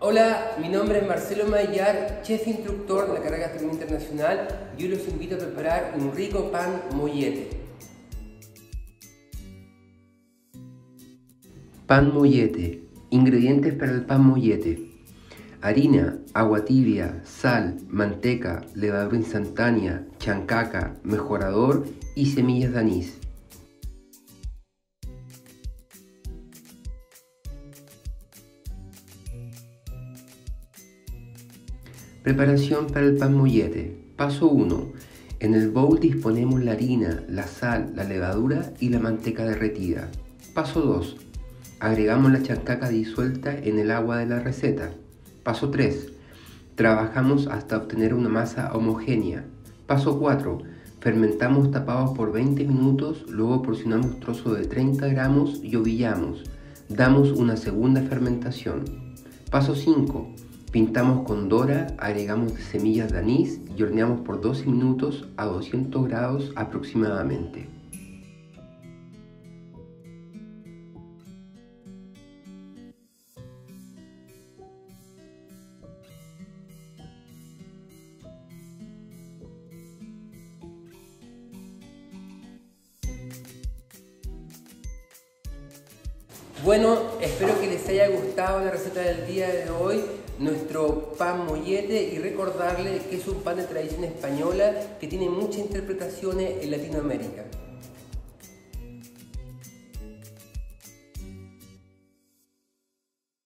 Hola, mi nombre es Marcelo Mayar, chef instructor de la carrera gastronomía internacional y hoy los invito a preparar un rico pan mollete. Pan mollete. Ingredientes para el pan mollete. Harina, agua tibia, sal, manteca, levadura instantánea, chancaca, mejorador y semillas de anís. Preparación para el pan mollete. Paso 1. En el bowl disponemos la harina, la sal, la levadura y la manteca derretida. Paso 2. Agregamos la chancaca disuelta en el agua de la receta. Paso 3. Trabajamos hasta obtener una masa homogénea. Paso 4. Fermentamos tapados por 20 minutos, luego porcionamos trozo de 30 gramos y ovillamos. Damos una segunda fermentación. Paso 5. Pintamos con dora, agregamos semillas de anís y horneamos por 12 minutos a 200 grados aproximadamente. Bueno, espero que les haya gustado la receta del día de hoy, nuestro pan mollete y recordarles que es un pan de tradición española que tiene muchas interpretaciones en Latinoamérica.